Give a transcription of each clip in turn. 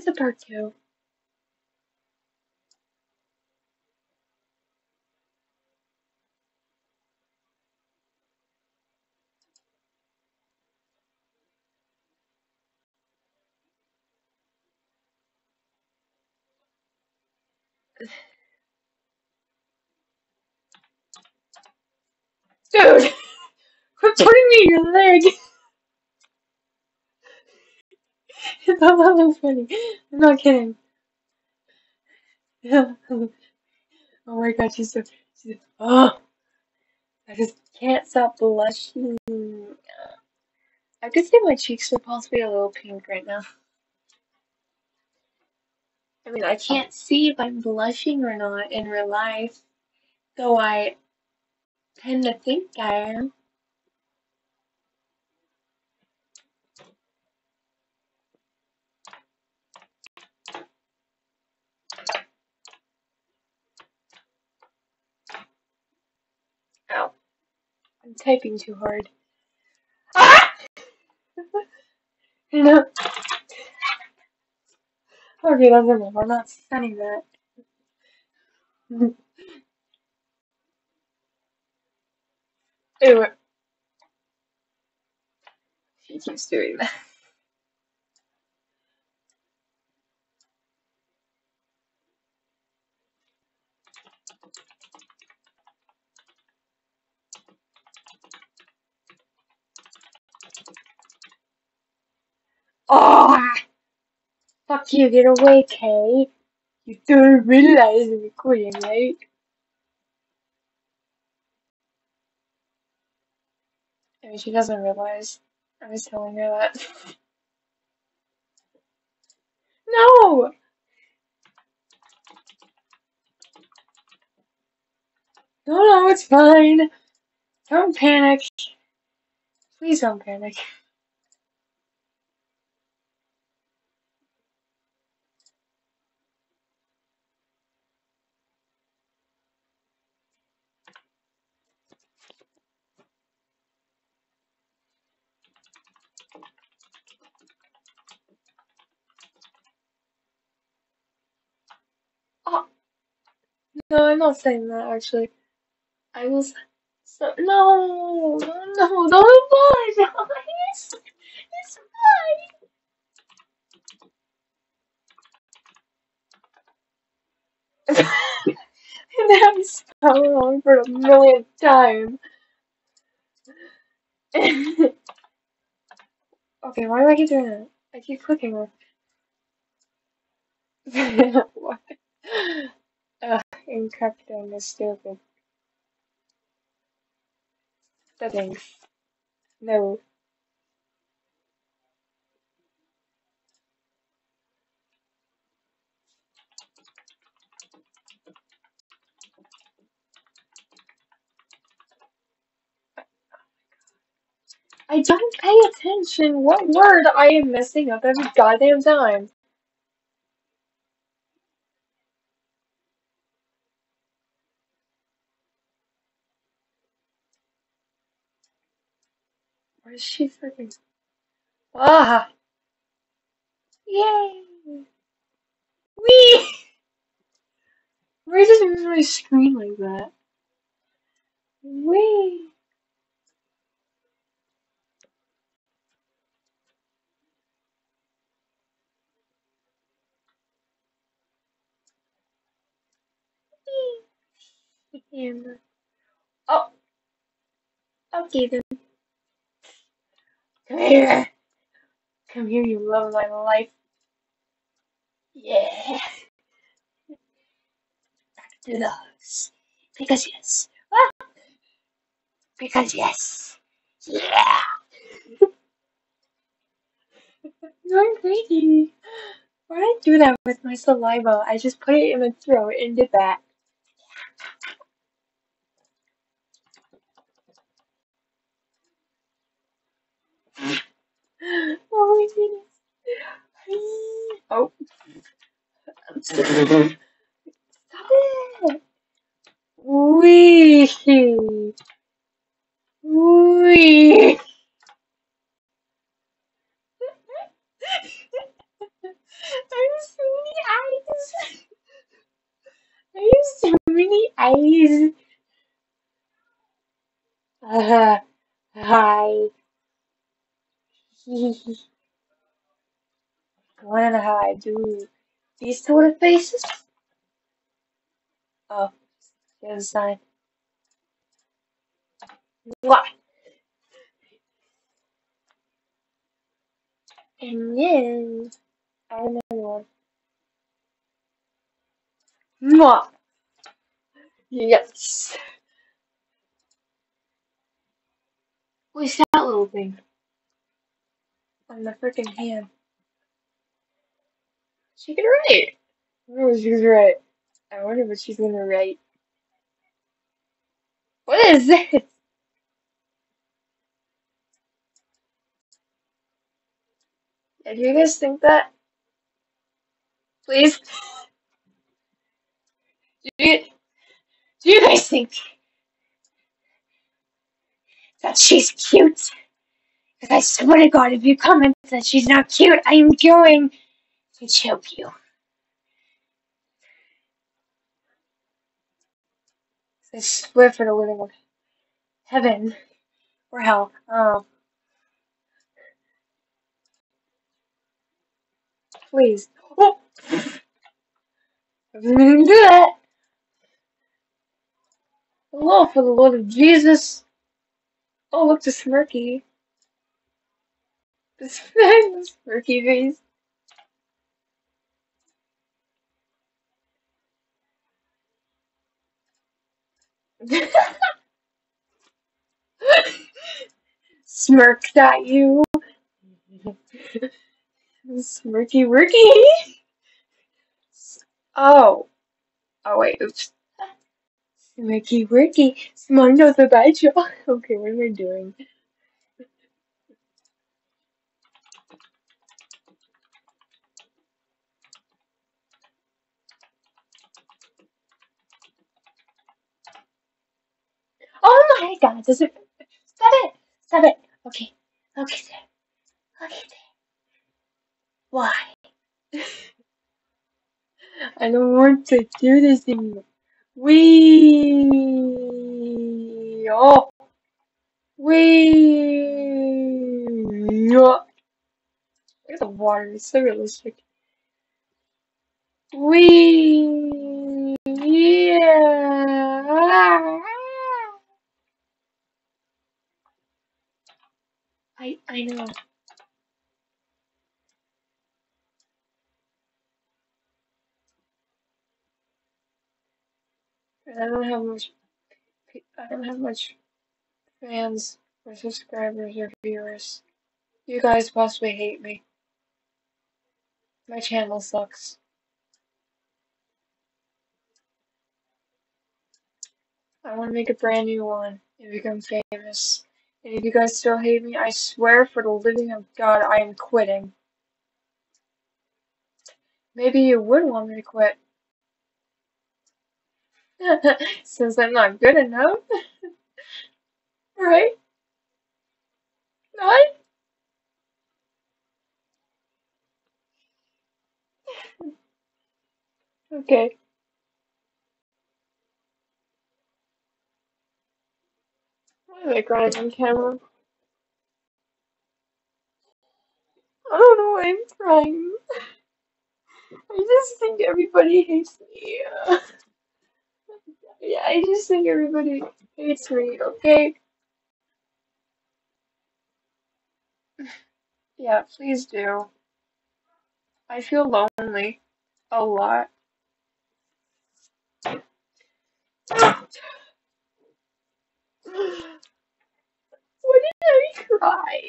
It's a two. Dude! Quit putting me in your leg! I thought that was funny. I'm not kidding. oh my god, she's so. She's, oh! I just can't stop blushing. I could say my cheeks are possibly a little pink right now. I mean, I can't see if I'm blushing or not in real life, though I tend to think I am. I'm typing too hard. Ah! no. Okay, that's enough. I'm not sending that. Ew. She keeps doing that. Oh! Fuck you, get away, Kay. You don't realize I'm recording, right? I mean, she doesn't realize. I was telling her that. no! No, no, it's fine. Don't panic. Please don't panic. Oh, no, I'm not saying that actually. I was so no, no, don't apologize. It's fine. and I'm so wrong for the millionth time. okay, why do I keep doing that? I keep clicking it. Ugh, encrypting is stupid. Settings. No. I don't pay attention what word I am messing up every goddamn time. Where's she freaking? Ah! Yay! Wee! Why does it my screen like that? Wee! And oh, okay then. Come here, come here, you love my life. Yeah. Back to the house. Because yes. Ah! Because yes. Yeah. I'm crazy. Why did I do that with my saliva? I just put it in my throat and did that. oh my goodness. Oh. Stop it. Wee. Wee. I'm so many eyes. I have so many eyes. Uh, hi. Wanna I do these sort of faces? Oh, the other side. What? And then I another one. Mwah. Yes. What's that little thing? On the freaking hand. She can write. I Oh, she's right. I wonder what she's gonna write. What is this? Yeah, do you guys think that? Please? Do you, do you guys think that she's cute? Because I swear to God, if you comment that she's not cute, I am going to choke you. I swear for the living heaven or hell. Um, please. Oh! I didn't do that. Hello, for the Lord of Jesus. Oh, look, the Smirky. The Smirky face. Smirked at you. Smirky Ricky. Oh. Oh, wait. Oops. Smirky Ricky. Knows the bad joke. Okay, what am I doing? It stop it? Stop it. Okay. Okay, there. Okay, there. Why? I don't want to do this anymore. We oh we. Look at the water, it's so realistic. We yeah. I I know. I don't have much. I don't have much fans or subscribers or viewers. You guys possibly hate me. My channel sucks. I want to make a brand new one and become famous. And if you guys still hate me, I swear for the living of God, I am quitting. Maybe you would want me to quit. Since I'm not good enough. right? Not? Okay. I crying on camera? I don't know why I'm crying. I just think everybody hates me. yeah, I just think everybody hates me, okay? Yeah, please do. I feel lonely. A lot. I cry?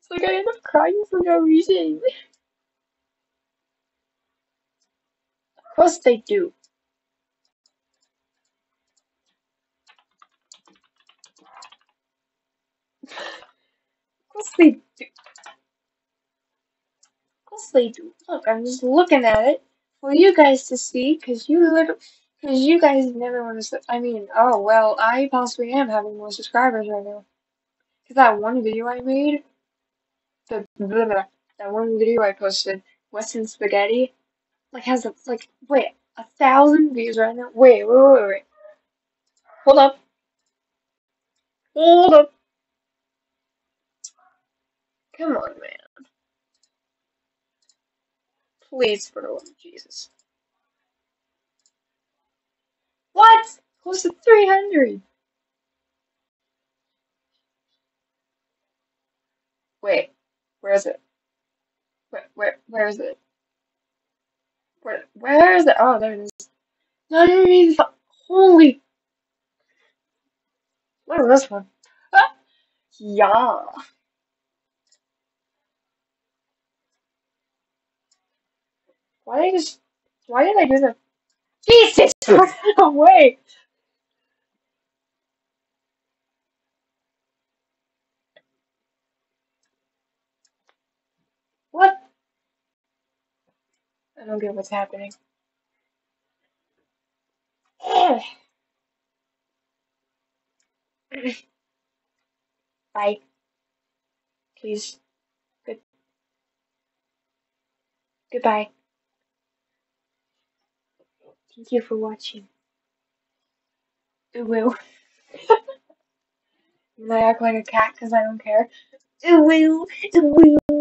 It's like I end up crying for no reason. Of course they do. Of course they do. Of course they do. Look, I'm just looking at it for you guys to see, cause you little, cause you guys never want to. I mean, oh well, I possibly am having more subscribers right now. Cause that one video I made, the blah, blah, that one video I posted, Western Spaghetti, like has a like wait, a thousand views right now. Wait, wait, wait, wait. Hold up. Hold up. Come on, man. Please, for the love of Jesus. What? Close to 300. Wait, where is it? Where, where, where is it? Where, where is it? Oh, there it is. Not even, holy. What is this one? Ah, yeah. Why did I just, why did I do that? Jesus! No way! What? I don't get what's happening. Bye. Please. Good. Goodbye. Thank you for watching. Ooh, woo. And I act like a cat because I don't care. Ooh, woo. Ooh, woo